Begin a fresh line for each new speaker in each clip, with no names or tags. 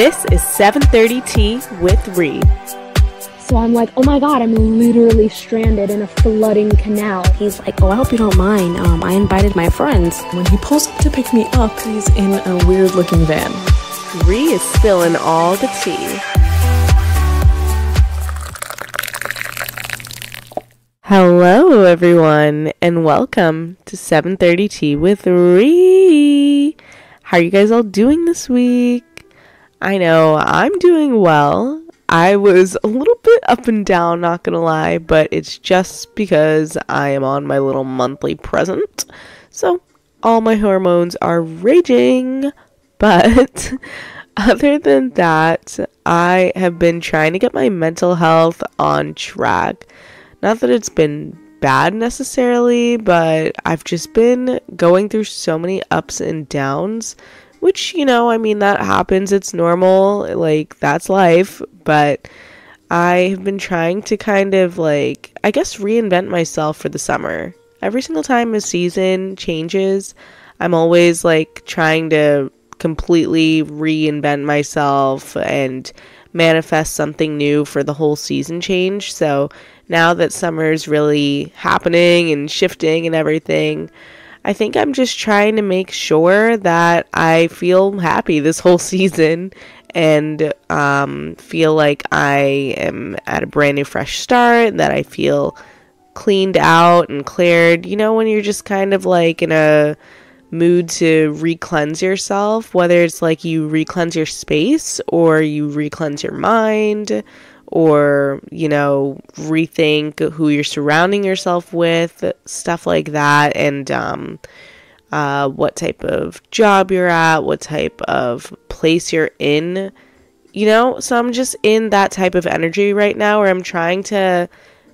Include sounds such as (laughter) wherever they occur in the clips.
This is 730 Tea with Rie.
So I'm like, oh my god, I'm literally stranded in a flooding canal.
He's like, oh, I hope you don't mind. Um, I invited my friends.
When he pulls up to pick me up, he's in a weird looking van.
Rie is spilling all the tea. Hello, everyone, and welcome to 730 Tea with Rie. How are you guys all doing this week? I know I'm doing well. I was a little bit up and down, not gonna lie, but it's just because I am on my little monthly present. So all my hormones are raging. But (laughs) other than that, I have been trying to get my mental health on track. Not that it's been bad necessarily, but I've just been going through so many ups and downs, which, you know, I mean, that happens. It's normal. Like, that's life. But I have been trying to kind of, like, I guess, reinvent myself for the summer. Every single time a season changes, I'm always, like, trying to completely reinvent myself and manifest something new for the whole season change. So, now that summer is really happening and shifting and everything, I think I'm just trying to make sure that I feel happy this whole (laughs) season and um, feel like I am at a brand new fresh start, that I feel cleaned out and cleared. You know, when you're just kind of like in a mood to re-cleanse yourself, whether it's like you re-cleanse your space or you re-cleanse your mind or, you know, rethink who you're surrounding yourself with, stuff like that, and um, uh, what type of job you're at, what type of place you're in, you know? So I'm just in that type of energy right now where I'm trying to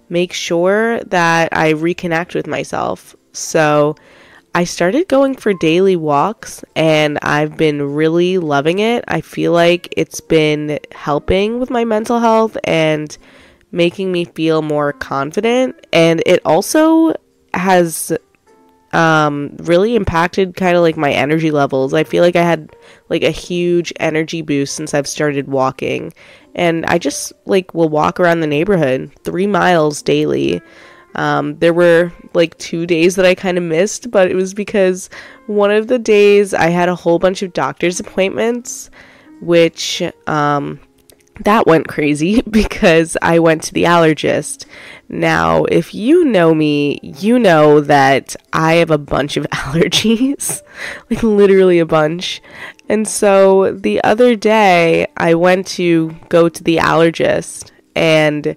make sure that I reconnect with myself. So, I started going for daily walks and I've been really loving it. I feel like it's been helping with my mental health and making me feel more confident. And it also has um, really impacted kind of like my energy levels. I feel like I had like a huge energy boost since I've started walking. And I just like will walk around the neighborhood three miles daily. Um, there were like two days that I kind of missed, but it was because one of the days I had a whole bunch of doctor's appointments, which um, that went crazy (laughs) because I went to the allergist. Now, if you know me, you know that I have a bunch of (laughs) allergies, like literally a bunch. And so the other day, I went to go to the allergist and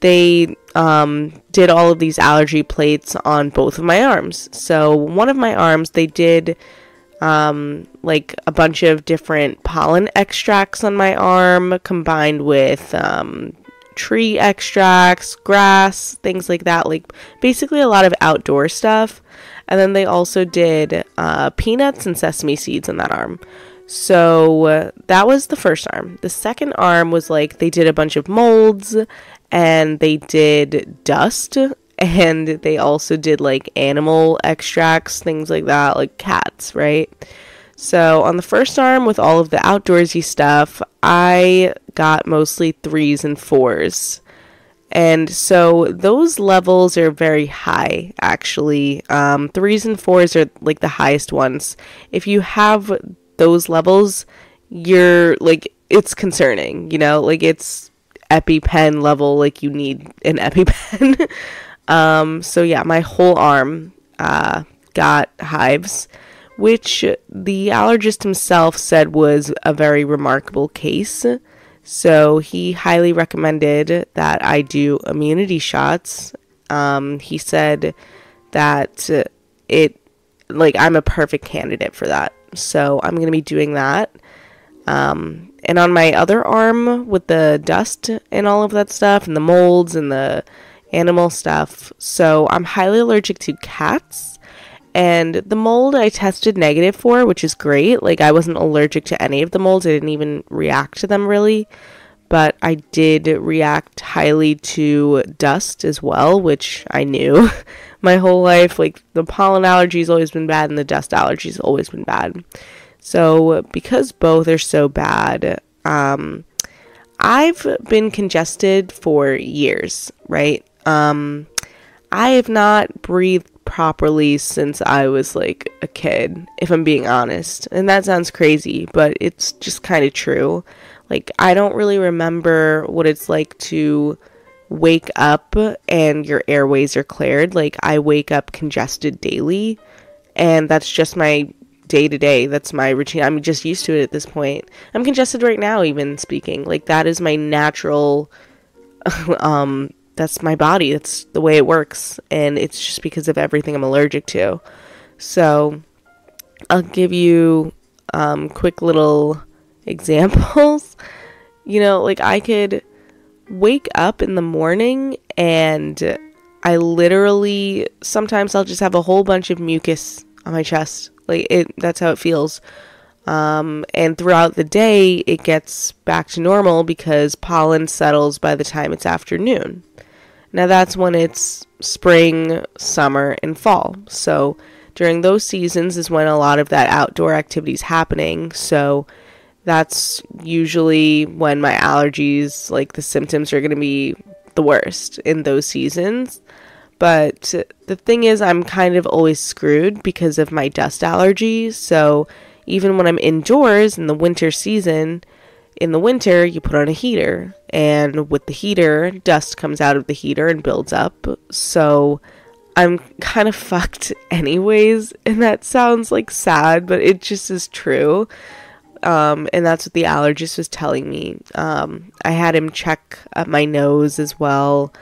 they um, did all of these allergy plates on both of my arms. So, one of my arms, they did um, like a bunch of different pollen extracts on my arm combined with um, tree extracts, grass, things like that. Like, basically, a lot of outdoor stuff. And then they also did uh, peanuts and sesame seeds on that arm. So uh, that was the first arm. The second arm was like they did a bunch of molds and they did dust (laughs) and they also did like animal extracts, things like that, like cats, right? So on the first arm with all of the outdoorsy stuff, I got mostly threes and fours. And so those levels are very high, actually. Um, threes and fours are like the highest ones. If you have those levels, you're like, it's concerning, you know? Like, it's EpiPen level, like you need an (laughs) EpiPen. um, so yeah, my whole arm uh, got hives, which the allergist himself said was a very remarkable case. So he highly recommended that I do immunity shots. Um, he said that it, like, I'm a perfect candidate for that. So I'm going to be doing that. Um, and on my other arm with the dust and all of that stuff and the molds and the animal stuff. So I'm highly allergic to cats. And the mold I tested negative for, which is great. Like I wasn't allergic to any of the molds. I didn't even react to them really. But I did react highly to dust as well, which I knew (laughs) my whole life. Like the pollen allergy has always been bad and the dust allergy has always been bad. So, because both are so bad, um, I've been congested for years, right? Um, I have not breathed properly since I was like a kid, if I'm being honest. And that sounds crazy, but it's just kind of true. Like, I don't really remember what it's like to wake up and your airways are cleared. Like, I wake up congested daily, and that's just my day to day. That's my routine. I'm just used to it at this point. I'm congested right now, even speaking. Like, that is my natural (laughs) um that's my body. That's the way it works. And it's just because of everything I'm allergic to. So I'll give you um, quick little (laughs) examples. you know, like I could wake up in the morning and I literally sometimes I'll just have a whole bunch of mucus on my chest. Like it that's how it feels. Um, and throughout the day, it gets back to normal because pollen settles by the time it's afternoon. Now that's when it's spring, summer, and fall. So during those seasons is when a lot of that outdoor activity is happening. So that's usually when my allergies, like the symptoms, are going to be the worst in those seasons. But the thing is, I'm kind of always screwed because of my dust allergies. So even when I'm indoors in the winter season, in the winter, you put on a heater, and with the heater, dust comes out of the heater and builds up. So I'm kind of (laughs) fucked, anyways. And that sounds like sad, but it just is true. Um, and that's what the allergist was telling me. Um, I had him check my nose as well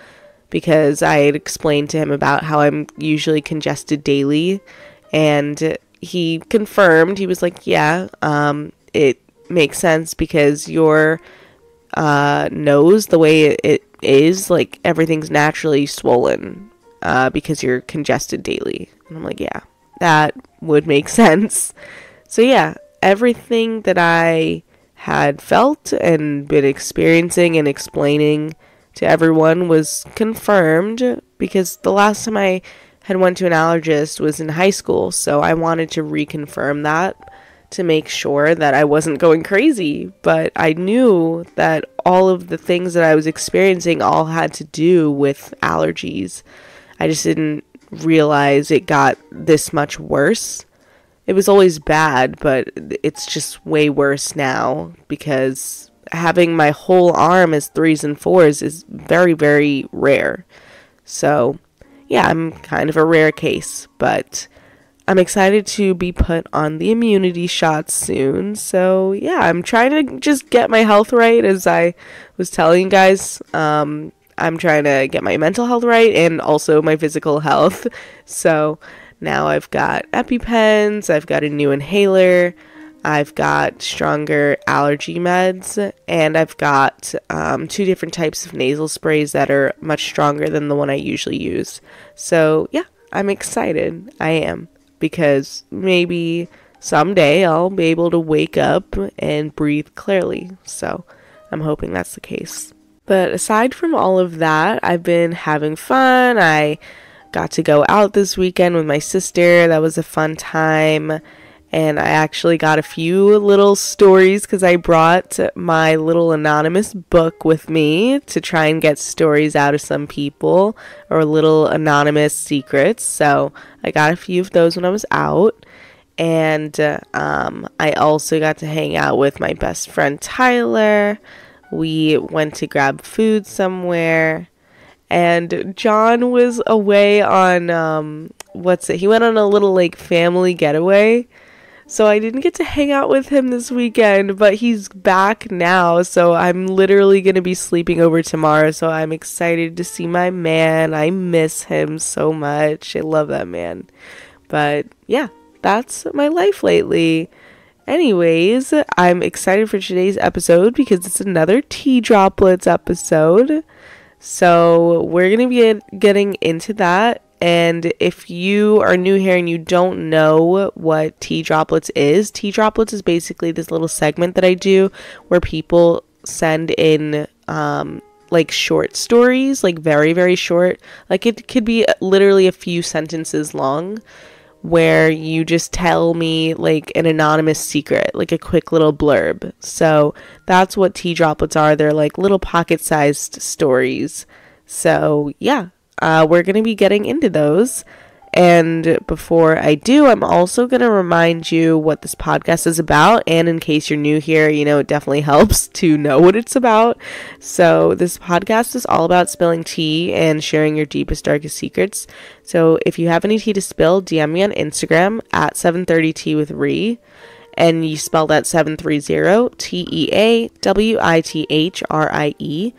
because I had explained to him about how I'm usually congested daily, and he confirmed. He was like, "Yeah, um, it makes sense because your uh, nose, the way it, it is, like everything's naturally swollen uh, because you're congested daily. And I'm like, yeah, that would make (laughs) sense. So, yeah, everything that I had felt and been experiencing and explaining to everyone was confirmed because the last time I had went to an allergist was in high school, so I wanted to reconfirm that to make sure that I wasn't going crazy. But I knew that all of the things that I was experiencing all had to do with allergies. I just didn't realize it got this much worse. It was always bad, but it's just way worse now because having my whole arm as threes and fours is very, very rare. So, yeah, I'm kind of a rare case, but I'm excited to be put on the immunity shots soon. So, yeah, I'm trying to just get my health right as I was telling you guys. Um, I'm trying to get my mental health right and also my physical health. (laughs) So, now I've got EpiPens, I've got a new inhaler, I've got stronger allergy meds, and I've got um, two different types of nasal sprays that are much stronger than the one I usually use. So, yeah, I'm excited. I am because maybe someday I'll be able to wake up and breathe clearly. So I'm hoping that's the case. But aside from all of that, I've been having fun. I got to go out this weekend with my sister. That was a fun time and I actually got a few little stories because I brought my little anonymous book with me to try and get stories out of some people or little anonymous secrets. So I got a few of those when I was out. And uh, um, I also got to hang out with my best friend Tyler. We went to grab food somewhere. And John was away on, um, what's it? He went on a little like family getaway so I didn't get to hang out with him this weekend, but he's back now. So I'm literally going to be sleeping over tomorrow. So I'm excited to see my man. I miss him so much. I love that man. But yeah, that's my life lately. Anyways, I'm excited for today's episode because it's another tea droplets episode. So we're going to be getting into that and if you are new here and you don't know what tea droplets is, tea droplets is basically this little segment that I do where people send in um, like short stories, like very, very short. Like it could be literally a few sentences long where you just tell me like an anonymous secret, like a quick little blurb. So that's what tea droplets are. They're like little pocket sized stories. So yeah, uh, we're going to be getting into those. And before I do, I'm also going to remind you what this podcast is about. And in case you're new here, you know, it definitely (laughs) helps to know what it's about. So, this podcast is all about spilling tea and sharing your deepest, darkest secrets. So, if you have any tea to spill, DM me on Instagram at 730tea with Rie. And you spell that 730 T E A W I T H R I E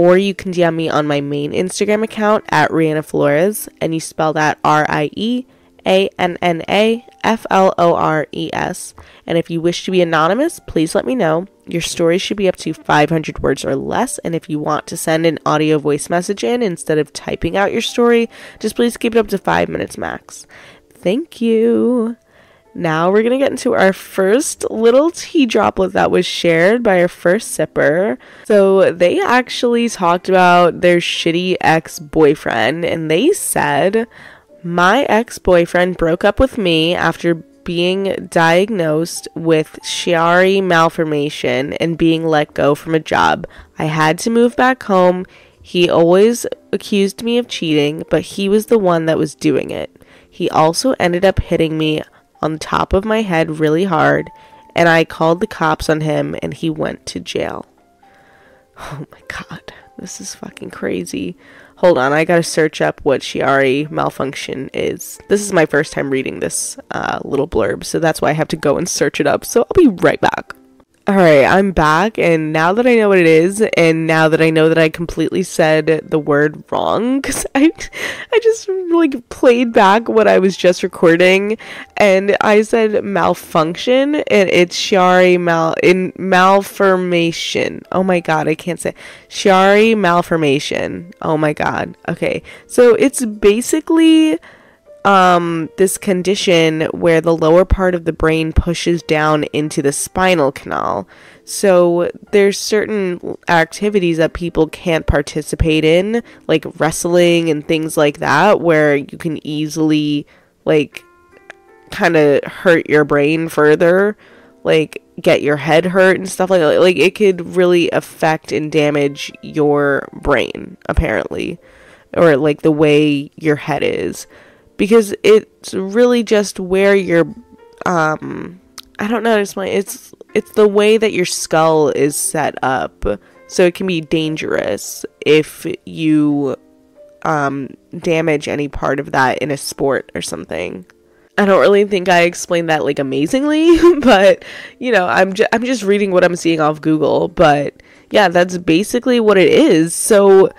or you can DM me on my main Instagram account at Rieanna Flores, and you spell that R I E A N N A F L O R E S. And if you wish to be anonymous, please let me know. Your story should be up to 500 words or less, and if you want to send an audio voice message in instead of typing out your story, just please keep it up to five minutes max. Thank you. Now we're going to get into our first little tea droplet that was shared by our first sipper. So they actually talked about their shitty ex boyfriend and they said, My ex boyfriend broke up with me after being diagnosed with Chiari malformation and being let go from a job. I had to move back home. He always accused me of cheating, but he was the one that was doing it. He also ended up hitting me on the top of my head really hard, and I called the cops on him and he went to jail. (laughs) Oh my god, this is fucking crazy. Hold on, I gotta search up what Chiari malfunction is. This is my first time reading this uh, little blurb, so that's why I have to go and search it up. So I'll be right back. All right, I'm back, and now that I know what it is, and now that I know that I completely said the word wrong, (laughs) because I, I just like played back what I was just recording, and I said malfunction, and it's Shari mal in malformation. Oh my god, I can't say Shari malformation. Oh my god. Okay, so it's basically um, this condition where the lower part of the brain pushes down into the spinal canal. So there's certain activities that people can't participate in, like wrestling and things like that, where you can easily like kind of hurt your brain further, like get your head hurt and stuff like that. Like it could really affect and damage your brain, apparently, or like the way your head is because it's really just where your um I don't know how to explain it's it's the way that your skull is set up so it can be dangerous if you um damage any part of that in a sport or something. I don't really think I explained that like amazingly, (laughs) but you know, I'm ju- I'm just reading what I'm seeing off Google, but yeah, that's basically what it is. So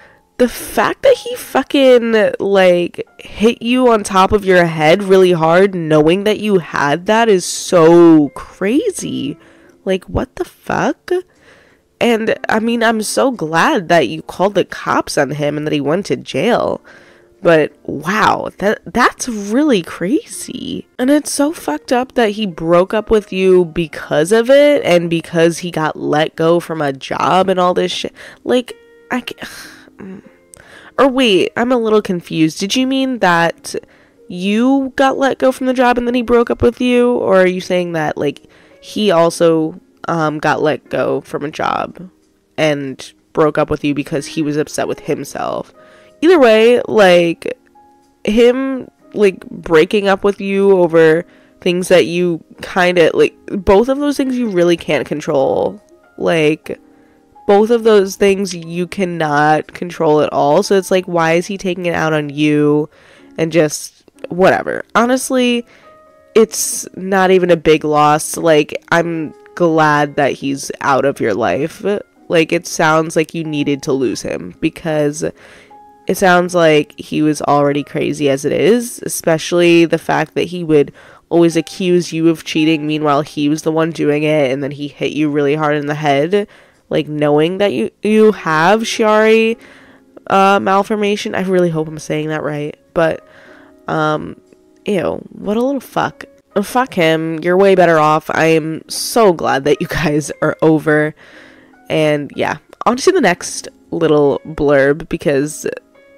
the fact that he fucking like hit you on top of your head really hard knowing that you had that is so crazy. Like what the fuck? And I mean, I'm so glad that you called the cops on him and that he went to jail. But wow, that that's really crazy. And it's so fucked up that he broke up with you because of it and because he got let go from a job and all this shit. Like I (sighs) mm. Or wait, I'm a little confused. Did you mean that you got let go from the job and then he broke up with you? Or are you saying that, like, he also um, got let go from a job and broke up with you because he was upset with himself? Either way, like, him, like, breaking up with you over things that you kind of, like, both of those things you really can't control. Like, both of those things you cannot control at all. So it's like, why is he taking it out on you and just whatever? Honestly, it's not even a big loss. Like, I'm glad that he's out of your life. Like, it sounds like you needed to lose him because it sounds like he was already crazy as it is, especially the fact that he would always accuse you of cheating. Meanwhile, he was the one doing it, and then he hit you really hard in the head like knowing that you you have Chiari uh, malformation. I really hope I'm saying that right, but um, ew, what a little fuck. Fuck him. You're way better off. I am so glad that you (laughs) guys are over. And yeah, on to the next little blurb because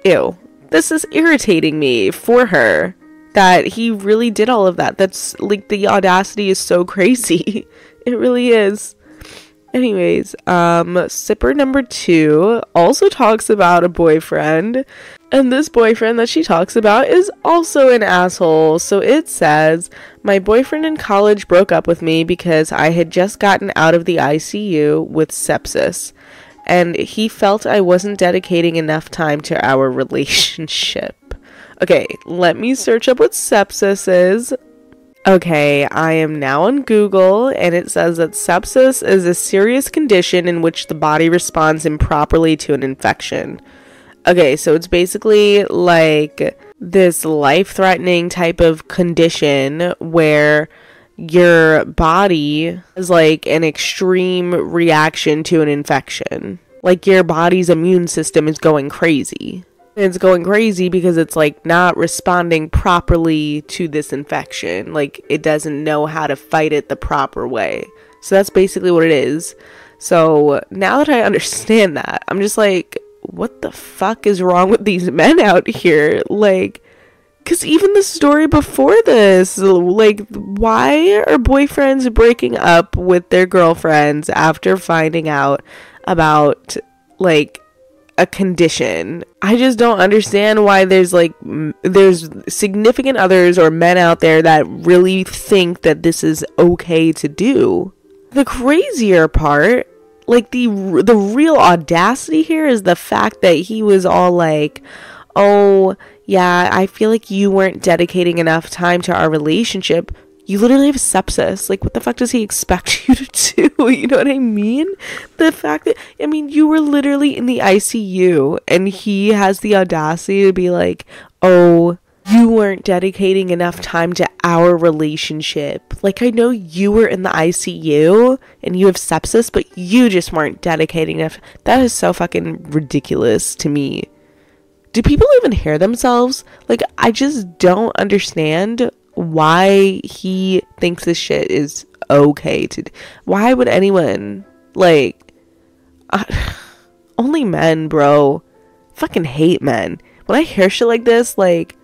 ew, this is irritating me for her that he really did all of that. That's like the audacity is so (laughs) crazy. it really is. Anyways, um, sipper number two also talks about a boyfriend, and this boyfriend that she talks about is also an asshole. So it says, My boyfriend in college broke up with me because I had just gotten out of the ICU with sepsis, and he felt I wasn't dedicating enough time to our (laughs) relationship. Okay, let me search up what sepsis is. Okay, I am now on Google and it says that sepsis is a serious condition in which the body responds improperly to an infection. Okay, so it's basically like this life threatening type of condition where your body is like an extreme reaction to an infection. Like your body's immune system is going crazy. It's going crazy because it's like not responding properly to this infection. Like it doesn't know how to fight it the proper way. So that's basically what it is. So now that I (laughs) understand that, I'm just like, what the fuck is wrong with these men out here? Like, because even the story before this, like, why are boyfriends breaking up with their girlfriends after finding out about, like, a condition. I just don't understand why there's like there's significant others or men out there that really think that this is okay to do. The crazier part, like the the real audacity here is the fact that he was all like, "Oh, yeah, I feel like you weren't dedicating enough time to our relationship." You literally have sepsis. Like, what the fuck does he expect (laughs) you to do? (laughs) You know what I mean? The fact that, I mean, you were literally in the ICU and he has the audacity to be like, oh, you weren't dedicating enough time to our relationship. Like, I know you were in the ICU and you have sepsis, but you just weren't dedicating enough. That is so fucking ridiculous to me. Do people even hear themselves? Like, I just don't understand why he thinks this shit is okay to why would anyone like uh, (sighs) only men bro. Fucking hate men. When i hear shit like this like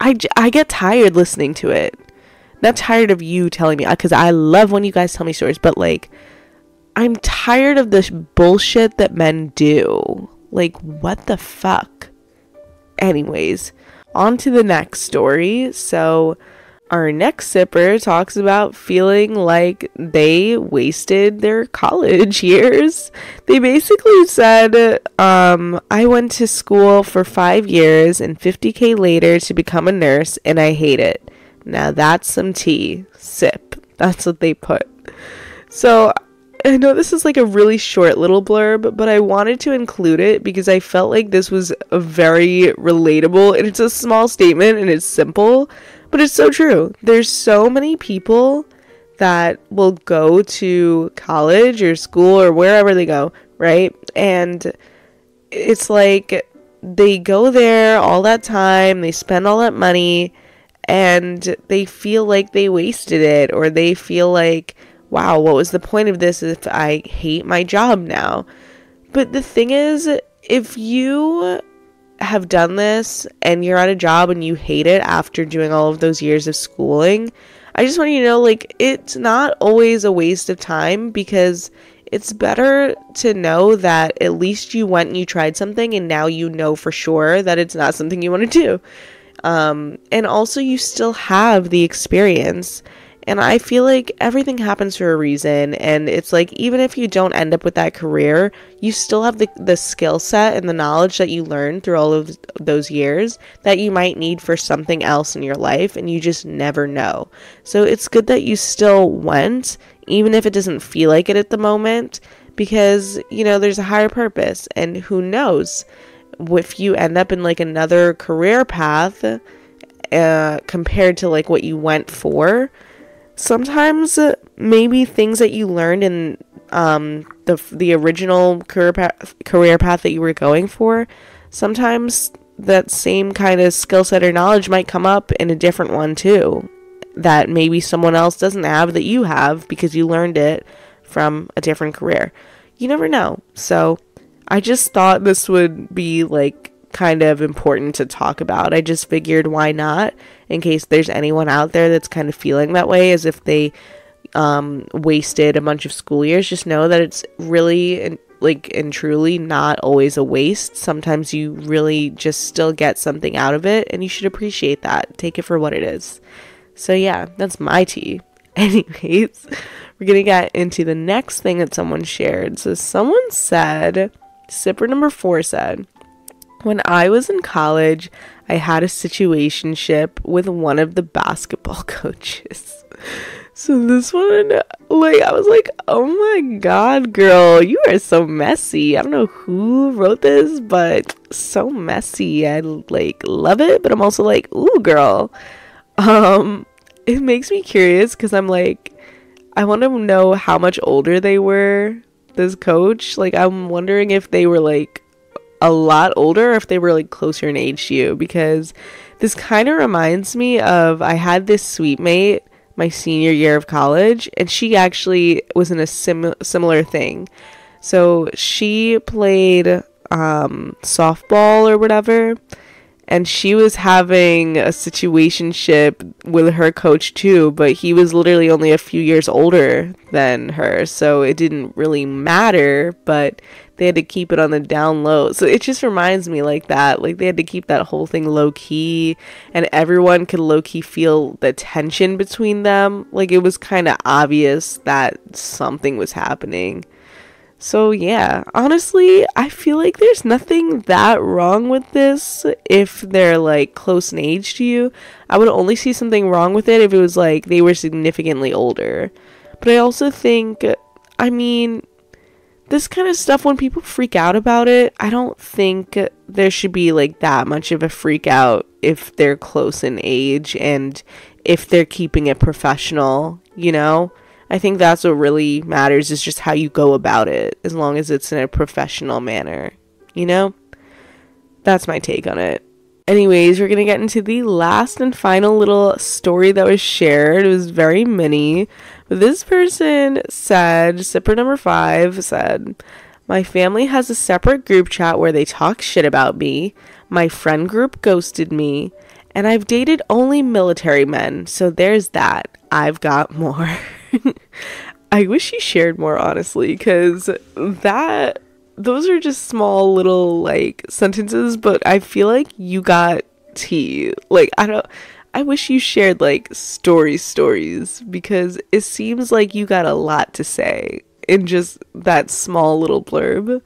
i i get tired listening to it. Not tired of you telling me because i love when you guys tell me stories but like i'm tired of this bullshit that men do. Like what the fuck? Anyways on to the next story. So our next sipper talks about feeling like they wasted their college (laughs) years. They basically said, um, I went to school for five years and 50k later to become a nurse, and I hate it. Now that's some tea. Sip. (laughs) That's what they put. So I know this is like a really short little blurb, but I wanted to include it because I felt like this was a very relatable and it's a small statement and it's simple, but it's so true. There's so many people that will go to college or school or wherever they go, right? And it's like they go there all that time, they spend all that money, and they feel like they wasted it, or they feel like, wow, what was the point of this if I hate my job now? But the thing is, if you have done this and you're at a job and you hate it after doing all of those years of schooling, I just want you to know like it's not always a waste of time because it's better to know that at least you went and you tried something and now you know for sure that it's not something you want to do. Um, and also, you still have the experience. And I feel like everything happens for a reason. And it's like, even if you don't end up with that career, you still have the, the skill set and the knowledge that you learned through all of those years that you might need for something else in your life. And you just never know. So it's good that you still went, even if it doesn't feel like it at the moment, because, you know, there's a higher purpose. And who knows if you end up in like another career path uh, compared to like what you went for sometimes maybe things that you learned in um, the the original career path, career path that you were going for, sometimes that same kind of skill set or knowledge might come up in a different one too. That maybe someone else doesn't have that you have because you learned it from a different career. You never know. So I just thought this would be like kind of important to talk about. I just figured why not in case there's anyone out there that's kind of feeling that way as if they um, wasted a bunch of school years. Just know that it's really like and truly not always a waste. Sometimes you really just still get something out of it and you should appreciate that. Take it for what it is. So yeah, that's my tea. (laughs) Anyways, we're gonna get into the next thing that someone shared. So someone said, sipper number four said, when I was in college, I had a situationship with one of the basketball (laughs) coaches. So this one, like, I was like, oh my god, girl, you are so messy. I don't know who wrote this, but so messy. I like love it, but I'm also like, ooh, girl. Um, it makes me curious because I'm like, I want to know how much older they were. This coach, like, I'm wondering if they were like a lot older, if they were like closer in age to you, because this kind of reminds me of I had this suite mate my senior year of college, and she actually was in a sim- similar thing. So she played um, softball or whatever, and she was having a situationship with her coach too, but he was literally only a few years older than her, so it didn't really matter, but they had to keep it on the down low. So it just reminds me like that. Like they had to keep that whole thing low key and everyone could low key feel the tension between them. Like it was kind of obvious that something was happening. So, yeah, honestly, I feel like there's nothing that wrong with this if they're like close in age to you. I would only see something wrong with it if it was like they were significantly older. But I also think, I mean, this kind of stuff, when people freak out about it, I don't think there should be like that much of a freak out if they're close in age and if they're keeping it professional, you know? I think that's what really matters is just how you go about it, as long as it's in a professional manner, you know? That's my take on it. Anyways, we're gonna get into the last and final little story that was shared. It was very mini. This person said, sipper number five said, My family has a separate group chat where they talk shit about me. My friend group ghosted me. And I've dated only military men, so there's that. I've got more. (laughs) I wish you shared more, honestly, because that those are just small little like sentences, but I feel like you got tea. Like I don't I wish you shared like story stories because it seems like you got a lot to say in just that small little blurb.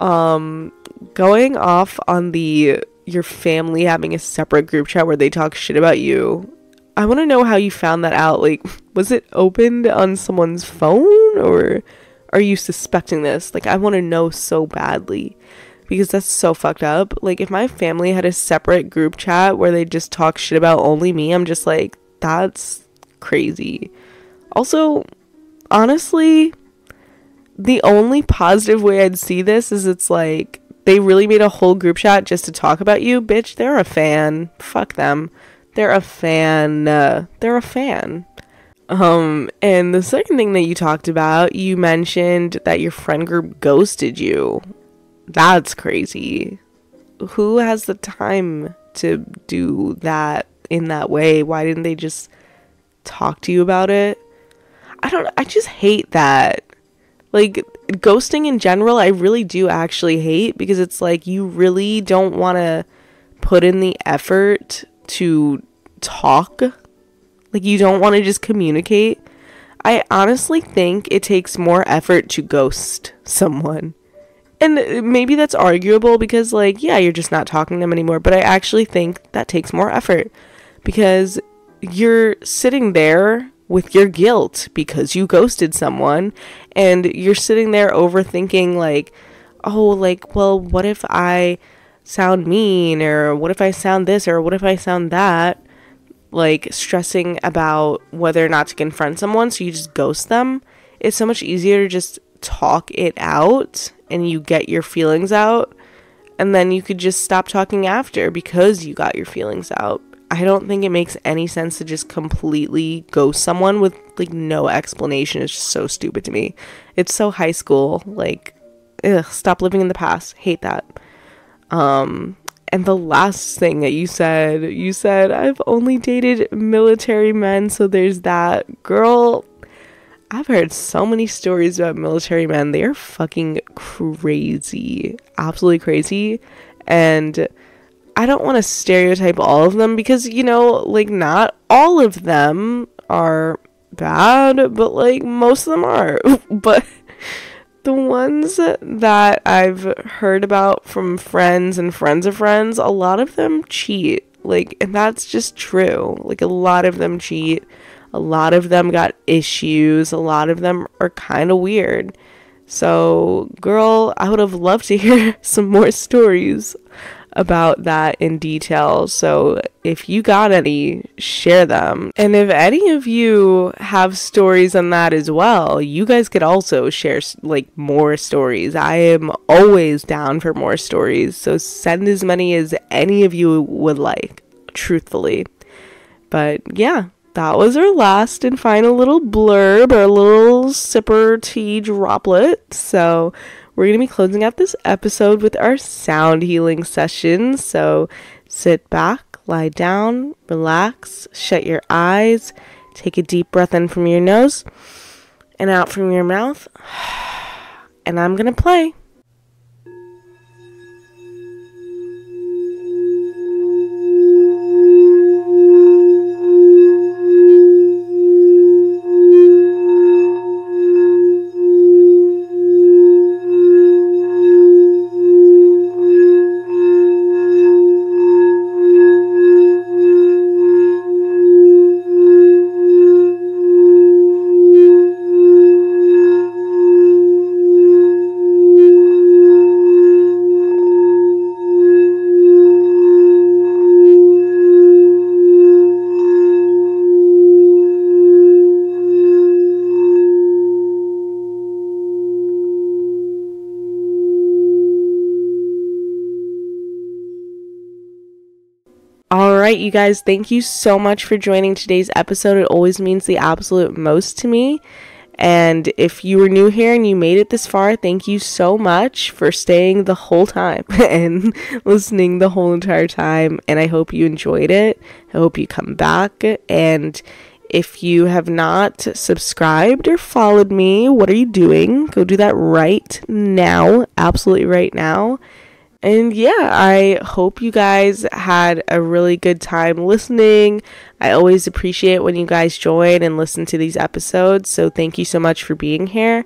Um going off on the your family having a separate group chat where they talk shit about you I want to know how you found that out. Like, was it opened on someone's phone or are you suspecting this? Like, I want to know so badly because that's so fucked up. Like, if my family had a separate group chat where they just talk shit about only me, I'm just like, that's crazy. Also, honestly, the only positive way I'd see this is it's like they really made a whole group chat just to talk about you. Bitch, they're a fan. Fuck them they're a fan. Uh, they're a fan. Um, and the second thing that you talked about, you mentioned that your friend group ghosted you. That's crazy. Who has the time to do that in that way? Why didn't they just talk to you about it? I don't I just hate that. Like ghosting in general, I really do actually hate because it's like you really don't want to put in the effort to talk. Like you don't want to just communicate. I honestly think it takes more effort to ghost someone. And maybe that's arguable because like yeah, you're just not talking to them anymore, but I actually think that takes more effort because you're sitting there with your guilt because you ghosted someone and you're sitting there overthinking like oh like well what if I sound mean or what if I sound this or what if I sound that like stressing about whether or not to confront someone, so you just ghost them. It's so much easier to just talk it out and you get your feelings out, and then you could just stop talking after because you got your feelings out. I don't think it makes any sense to just completely ghost someone with like no explanation. It's just so stupid to me. It's so high school. Like, ugh, stop living in the past. Hate that. Um, and the last thing that you said, you said, I've only dated military men, so there's that. Girl, I've heard so many stories about military men. They are fucking crazy. Absolutely crazy. And I don't want to stereotype all of them because, you know, like, not all of them are bad, but like, most of them are. (laughs) but the ones that I've heard about from friends and friends of friends, a lot of them cheat. Like, and that's just true. Like, a lot of them cheat. A lot of them got issues. A lot of them are kind of weird. So, girl, I would have loved to (laughs) hear some more stories about that in detail. So if you got any, share them. And if any of you have stories on that as well, you guys could also share like more stories. I am always down for more stories. So send as many as any of you would like, truthfully. But yeah, that was our last and final little blurb, our little sipper tea droplet. So we're going to be closing out this episode with our sound healing session. So sit back, lie down, relax, shut your eyes, take a deep breath in from your nose and out from your mouth. (sighs) And I'm going to play. You guys, thank you so much for joining today's episode. It always means the absolute most to me. And if you were new here and you made it this far, thank you so much for staying the whole time (laughs) and listening the whole entire time. And I hope you enjoyed it. I hope you come back. And if you have not subscribed or followed me, what are you doing? Go do that right now. Absolutely right now. And yeah, I hope you guys had a really good time listening. I always appreciate when you guys join and listen to these episodes. So thank you so much for being here.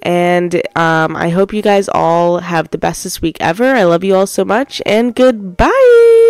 And um, I hope you guys all have the bestest week ever. I love you all so much, and goodbye.